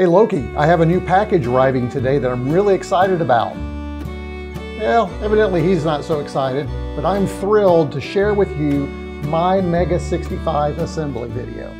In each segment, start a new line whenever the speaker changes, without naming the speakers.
Hey Loki, I have a new package arriving today that I'm really excited about. Well, evidently he's not so excited, but I'm thrilled to share with you my Mega 65 assembly video.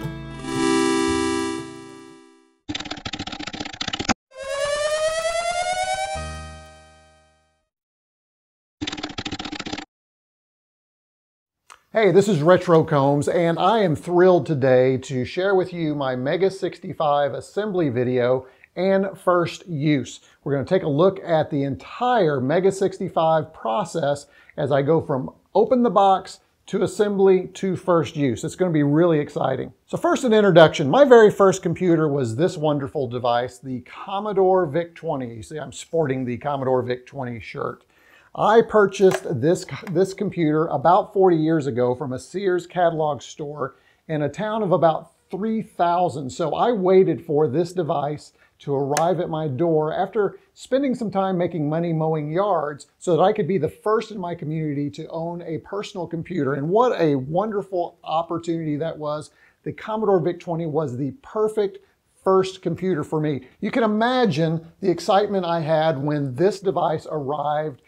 Hey, this is Retro Combs, and I am thrilled today to share with you my Mega 65 assembly video and first use. We're going to take a look at the entire Mega 65 process as I go from open the box to assembly to first use. It's going to be really exciting. So first an introduction. My very first computer was this wonderful device, the Commodore VIC-20. You see I'm sporting the Commodore VIC-20 shirt. I purchased this, this computer about 40 years ago from a Sears catalog store in a town of about 3,000. So I waited for this device to arrive at my door after spending some time making money mowing yards so that I could be the first in my community to own a personal computer. And what a wonderful opportunity that was. The Commodore VIC-20 was the perfect first computer for me. You can imagine the excitement I had when this device arrived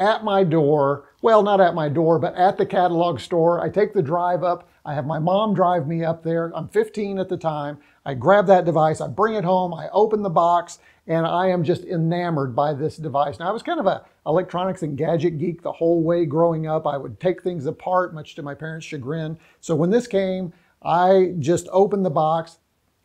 at my door. Well, not at my door, but at the catalog store. I take the drive up. I have my mom drive me up there. I'm 15 at the time. I grab that device, I bring it home, I open the box, and I am just enamored by this device. Now, I was kind of a electronics and gadget geek the whole way growing up. I would take things apart, much to my parents' chagrin. So when this came, I just opened the box,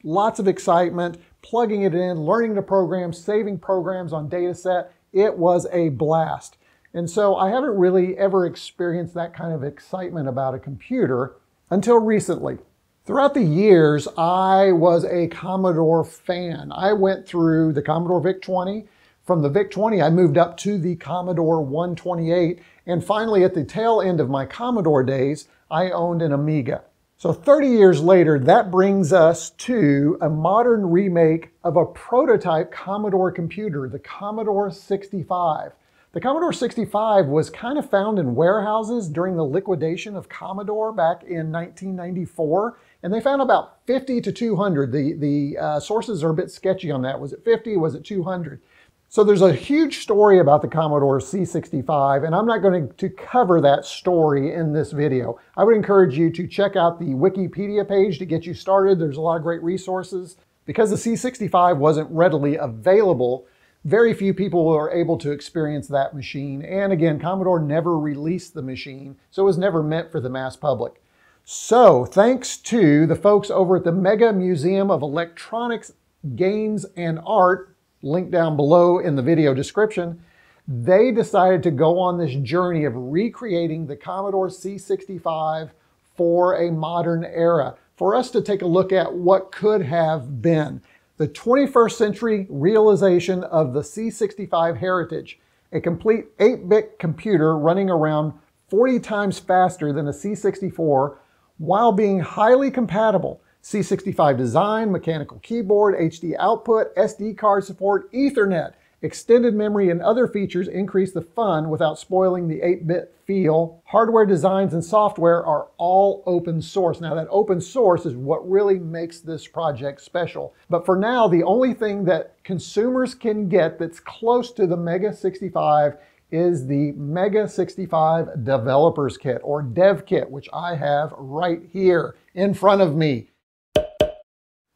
lots of excitement, plugging it in, learning the program, saving programs on Datasette. It was a blast. And so I haven't really ever experienced that kind of excitement about a computer until recently. Throughout the years, I was a Commodore fan. I went through the Commodore VIC-20. From the VIC-20, I moved up to the Commodore 128. And finally, at the tail end of my Commodore days, I owned an Amiga. So 30 years later, that brings us to a modern remake of a prototype Commodore computer, the Commodore 65. The Commodore 65 was kind of found in warehouses during the liquidation of Commodore back in 1994, and they found about 50 to 200. The, the uh, sources are a bit sketchy on that. Was it 50? Was it 200? So there's a huge story about the Commodore C65, and I'm not going to cover that story in this video. I would encourage you to check out the Wikipedia page to get you started. There's a lot of great resources. Because the C65 wasn't readily available, very few people were able to experience that machine. And again, Commodore never released the machine, so it was never meant for the mass public. So thanks to the folks over at the Mega Museum of Electronics, Games, and Art, linked down below in the video description, they decided to go on this journey of recreating the Commodore C65 for a modern era, for us to take a look at what could have been the 21st century realization of the C65 heritage, a complete 8-bit computer running around 40 times faster than a C64 while being highly compatible. C65 design, mechanical keyboard, HD output, SD card support, Ethernet, Extended memory and other features increase the fun without spoiling the 8-bit feel. Hardware designs and software are all open source. Now that open source is what really makes this project special. But for now, the only thing that consumers can get that's close to the Mega 65 is the Mega 65 Developers Kit or Dev Kit, which I have right here in front of me.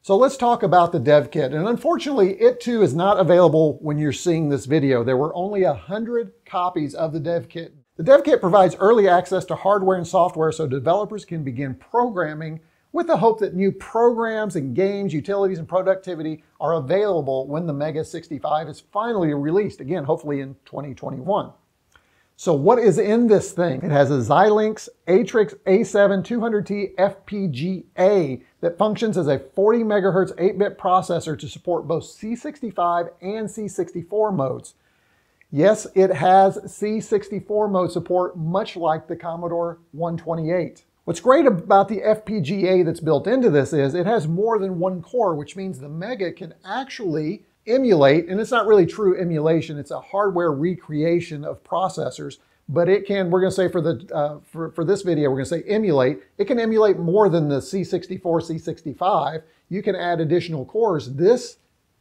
So let's talk about the dev kit. And unfortunately, it too is not available when you're seeing this video. There were only 100 copies of the dev kit. The dev kit provides early access to hardware and software so developers can begin programming with the hope that new programs and games, utilities, and productivity are available when the Mega 65 is finally released, again, hopefully in 2021. So what is in this thing? It has a Xilinx Artix A7 200T FPGA that functions as a 40 megahertz 8-bit processor to support both C65 and C64 modes. Yes, it has C64 mode support, much like the Commodore 128. What's great about the FPGA that's built into this is it has more than one core, which means the Mega can actually emulate, and it's not really true emulation, it's a hardware recreation of processors, but it can, we're gonna say for, the, uh, for, for this video, we're gonna say emulate. It can emulate more than the C64, C65. You can add additional cores. This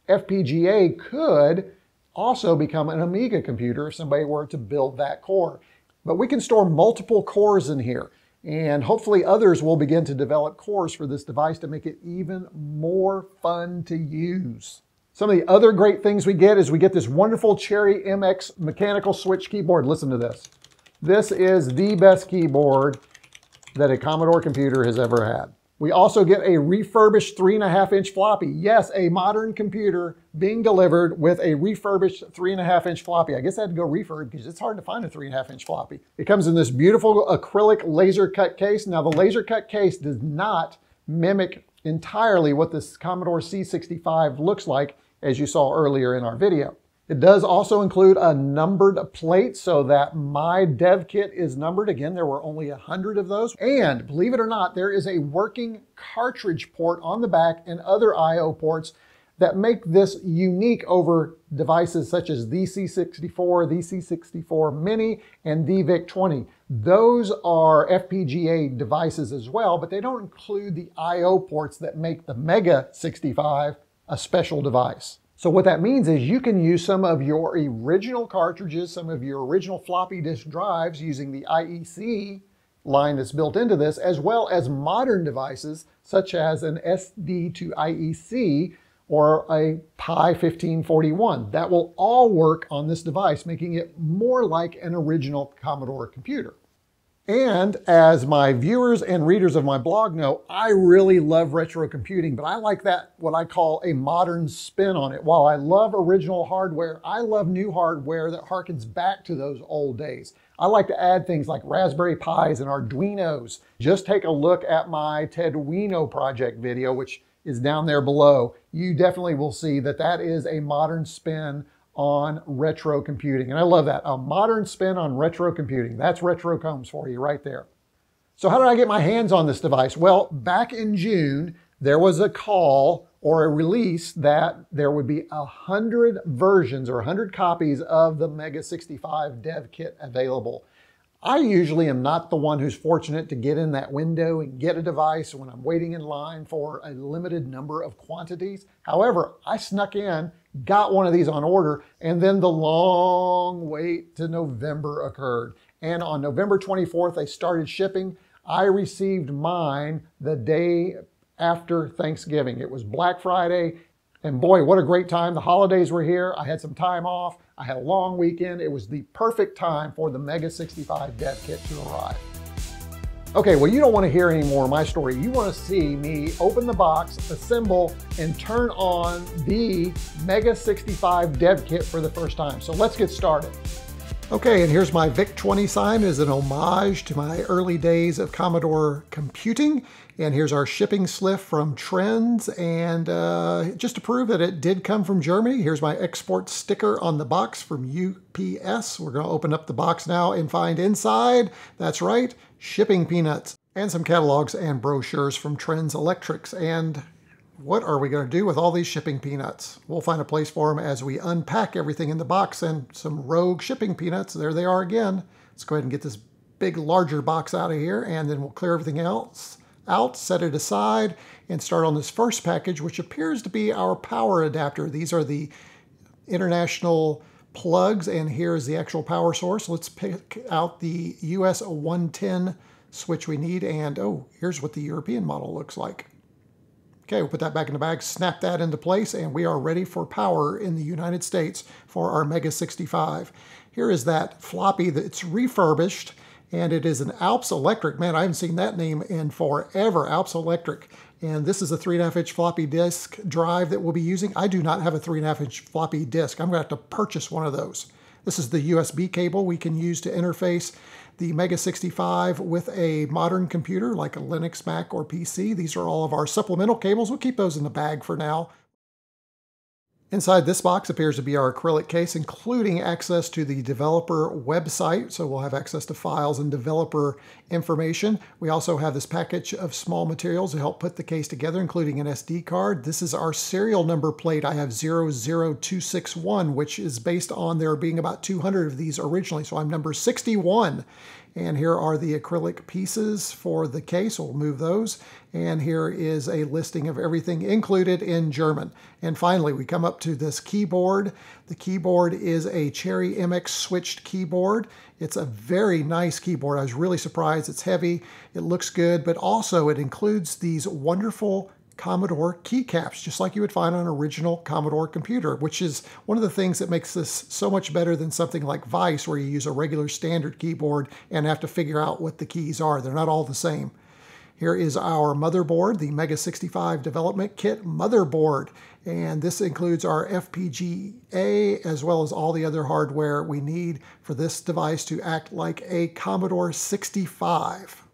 FPGA could also become an Amiga computer if somebody were to build that core. But we can store multiple cores in here. And hopefully others will begin to develop cores for this device to make it even more fun to use. Some of the other great things we get is we get this wonderful Cherry MX mechanical switch keyboard. Listen to this. This is the best keyboard that a Commodore computer has ever had. We also get a refurbished three and a half inch floppy. Yes, a modern computer being delivered with a refurbished three and a half inch floppy. I guess I had to go refurb because it's hard to find a three and a half inch floppy. It comes in this beautiful acrylic laser cut case. Now the laser cut case does not mimic entirely what this Commodore C65 looks like as you saw earlier in our video. It does also include a numbered plate so that my dev kit is numbered. Again, there were only a 100 of those. And believe it or not, there is a working cartridge port on the back and other I.O. ports that make this unique over devices such as the C64, the C64 Mini, and the VIC-20. Those are FPGA devices as well, but they don't include the I.O. ports that make the Mega 65 a special device. So what that means is you can use some of your original cartridges, some of your original floppy disk drives using the IEC line that's built into this, as well as modern devices such as an SD to IEC or a Pi 1541. That will all work on this device, making it more like an original Commodore computer. And as my viewers and readers of my blog know, I really love retro computing, but I like that, what I call a modern spin on it. While I love original hardware, I love new hardware that harkens back to those old days. I like to add things like Raspberry Pis and Arduinos. Just take a look at my TEDuino project video, which is down there below. You definitely will see that that is a modern spin on retro computing. And I love that. A modern spin on retro computing. That's Retro Combs for you right there. So how did I get my hands on this device? Well, back in June, there was a call or a release that there would be a hundred versions or a hundred copies of the Mega 65 dev kit available. I usually am not the one who's fortunate to get in that window and get a device when I'm waiting in line for a limited number of quantities. However, I snuck in got one of these on order, and then the long wait to November occurred. And on November 24th, they started shipping. I received mine the day after Thanksgiving. It was Black Friday, and boy, what a great time. The holidays were here. I had some time off. I had a long weekend. It was the perfect time for the Mega 65 dev kit to arrive. Okay, well, you don't want to hear any more of my story. You want to see me open the box, assemble, and turn on the Mega 65 dev kit for the first time. So let's get started. Okay, and here's my VIC-20 sign as an homage to my early days of Commodore computing. And here's our shipping slip from Trenz. And uh, just to prove that it did come from Germany, here's my export sticker on the box from UPS. We're going to open up the box now and find inside, that's right, shipping peanuts, and some catalogs and brochures from Trenz Electrics. And what are we going to do with all these shipping peanuts? We'll find a place for them as we unpack everything in the box and some rogue shipping peanuts. There they are again. Let's go ahead and get this big, larger box out of here, and then we'll clear everything else out, set it aside, and start on this first package, which appears to be our power adapter. These are the international plugs, and here is the actual power source. Let's pick out the US 110 switch we need, and oh, here's what the European model looks like. Okay, we'll put that back in the bag, snap that into place, and we are ready for power in the United States for our Mega 65. Here is that floppy that's refurbished and it is an Alps Electric. Man, I haven't seen that name in forever, Alps Electric. And this is a 3.5 inch floppy disk drive that we'll be using. I do not have a 3.5 inch floppy disk. I'm going to have to purchase one of those. This is the USB cable we can use to interface the Mega 65 with a modern computer like a Linux, Mac, or PC. These are all of our supplemental cables. We'll keep those in the bag for now. Inside this box appears to be our acrylic case, including access to the developer website. So we'll have access to files and developer information. We also have this package of small materials to help put the case together, including an SD card. This is our serial number plate. I have 00261, which is based on there being about 200 of these originally. So I'm number 61 And here are the acrylic pieces for the case. We'll move those. And here is a listing of everything included in German. And finally, we come up to this keyboard. The keyboard is a Cherry MX switched keyboard. It's a very nice keyboard. I was really surprised. It's heavy, it looks good, but also it includes these wonderful Commodore keycaps, just like you would find on an original Commodore computer, which is one of the things that makes this so much better than something like Vice, where you use a regular standard keyboard and have to figure out what the keys are. They're not all the same. Here is our motherboard, the Mega 65 Development Kit motherboard. And this includes our FPGA as well as all the other hardware we need for this device to act like a Commodore 65.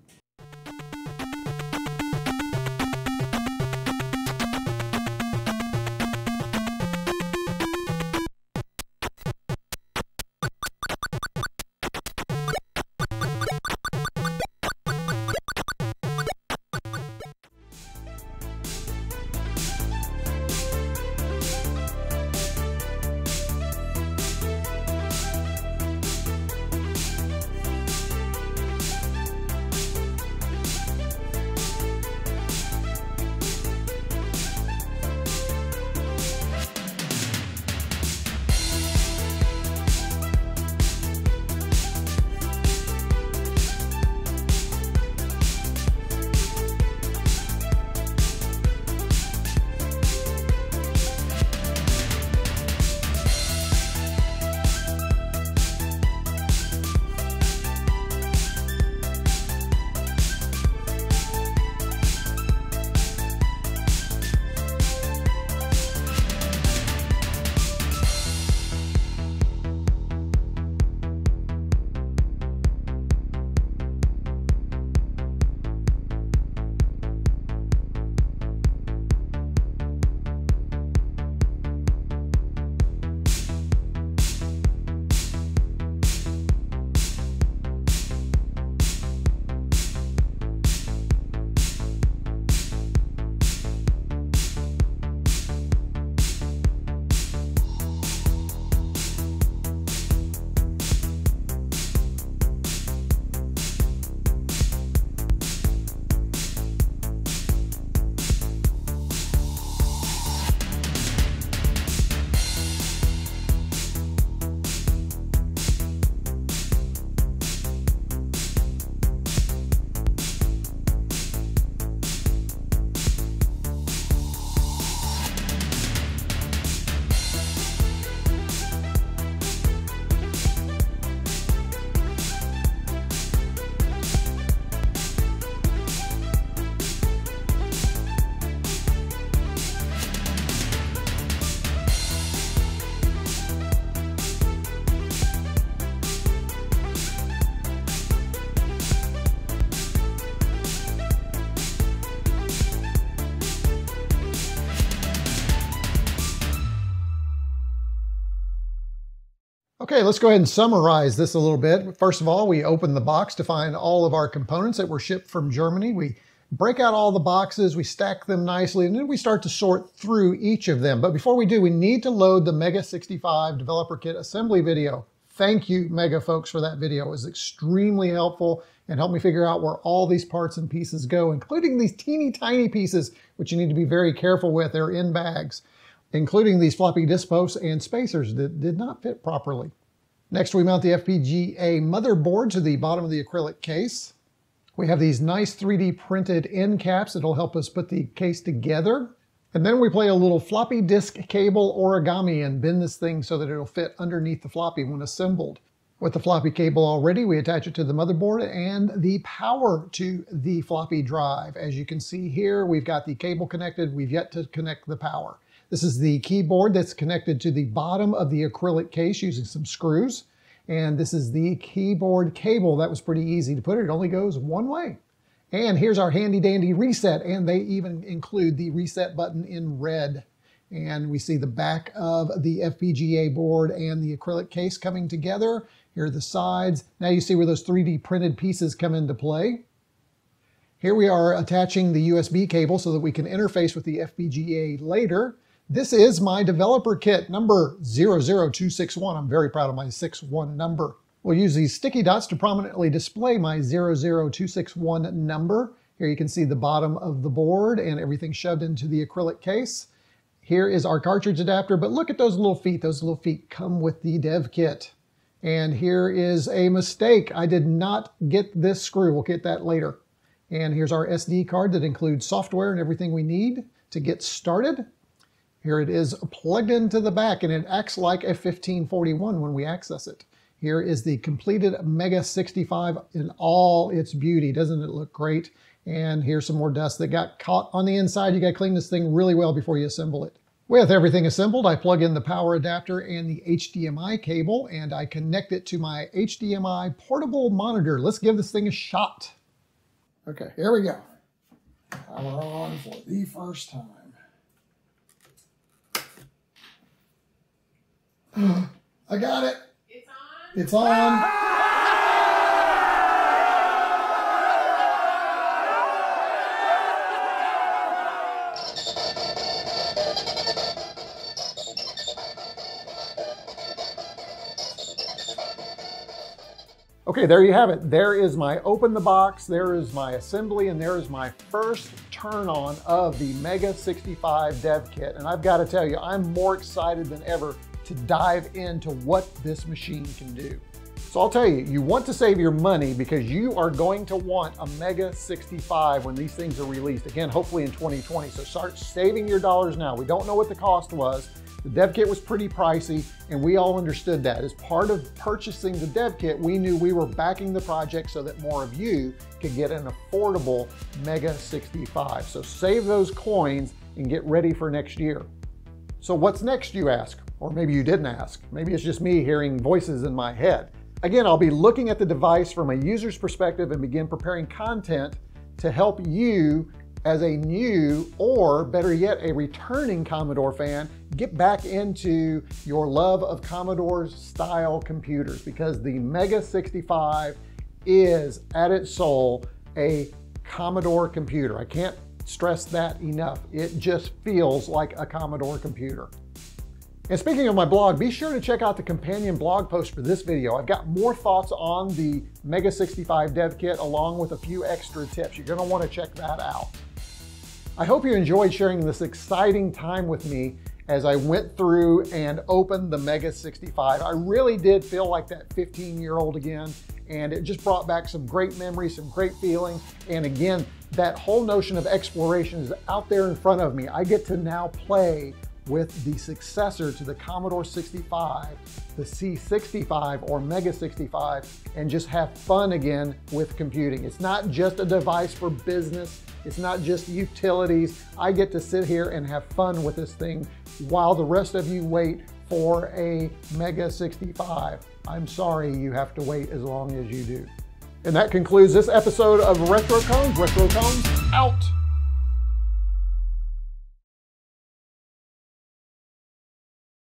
Okay, let's go ahead and summarize this a little bit. First of all, we open the box to find all of our components that were shipped from Germany. We break out all the boxes, we stack them nicely, and then we start to sort through each of them. But before we do, we need to load the Mega 65 Developer Kit assembly video. Thank you, Mega folks, for that video. It was extremely helpful and helped me figure out where all these parts and pieces go, including these teeny tiny pieces, which you need to be very careful with. They're in bags including these floppy disk posts and spacers that did not fit properly. Next, we mount the FPGA motherboard to the bottom of the acrylic case. We have these nice 3D printed end caps that'll help us put the case together. And then we play a little floppy disk cable origami and bend this thing so that it'll fit underneath the floppy when assembled. With the floppy cable already, we attach it to the motherboard and the power to the floppy drive. As you can see here, we've got the cable connected. We've yet to connect the power. This is the keyboard that's connected to the bottom of the acrylic case using some screws. And this is the keyboard cable. That was pretty easy to put it. It only goes one way. And here's our handy dandy reset. And they even include the reset button in red. And we see the back of the FPGA board and the acrylic case coming together. Here are the sides. Now you see where those 3D printed pieces come into play. Here we are attaching the USB cable so that we can interface with the FPGA later. This is my developer kit number 00261. I'm very proud of my 6-1 number. We'll use these sticky dots to prominently display my 00261 number. Here you can see the bottom of the board and everything shoved into the acrylic case. Here is our cartridge adapter, but look at those little feet. Those little feet come with the dev kit. And here is a mistake. I did not get this screw. We'll get that later. And here's our SD card that includes software and everything we need to get started. Here it is plugged into the back and it acts like a 1541 when we access it. Here is the completed Mega 65 in all its beauty. Doesn't it look great? And here's some more dust that got caught on the inside. You got to clean this thing really well before you assemble it. With everything assembled, I plug in the power adapter and the HDMI cable, and I connect it to my HDMI portable monitor. Let's give this thing a shot. Okay, here we go. Power on for the first time. I got it. It's on. It's on. Okay, there you have it. There is my open the box, there is my assembly, and there is my first turn on of the Mega 65 dev kit. And I've got to tell you, I'm more excited than ever to dive into what this machine can do. So I'll tell you, you want to save your money because you are going to want a Mega 65 when these things are released. Again, hopefully in 2020. So start saving your dollars now. We don't know what the cost was. The dev kit was pretty pricey, and we all understood that. As part of purchasing the dev kit, we knew we were backing the project so that more of you could get an affordable Mega 65. So save those coins and get ready for next year. So what's next, you ask? Or maybe you didn't ask. Maybe it's just me hearing voices in my head. Again, I'll be looking at the device from a user's perspective and begin preparing content to help you as a new or better yet, a returning Commodore fan, get back into your love of Commodore style computers because the Mega 65 is at its soul a Commodore computer. I can't stress that enough. It just feels like a Commodore computer. And speaking of my blog, be sure to check out the companion blog post for this video. I've got more thoughts on the Mega 65 dev kit along with a few extra tips. You're gonna wanna check that out. I hope you enjoyed sharing this exciting time with me as I went through and opened the Mega 65. I really did feel like that 15 year old again, and it just brought back some great memories, some great feeling. And again, that whole notion of exploration is out there in front of me. I get to now play with the successor to the Commodore 65, the C65 or Mega 65, and just have fun again with computing. It's not just a device for business, it's not just utilities. I get to sit here and have fun with this thing while the rest of you wait for a Mega 65. I'm sorry you have to wait as long as you do. And that concludes this episode of Retro Combs. Retro Combs out.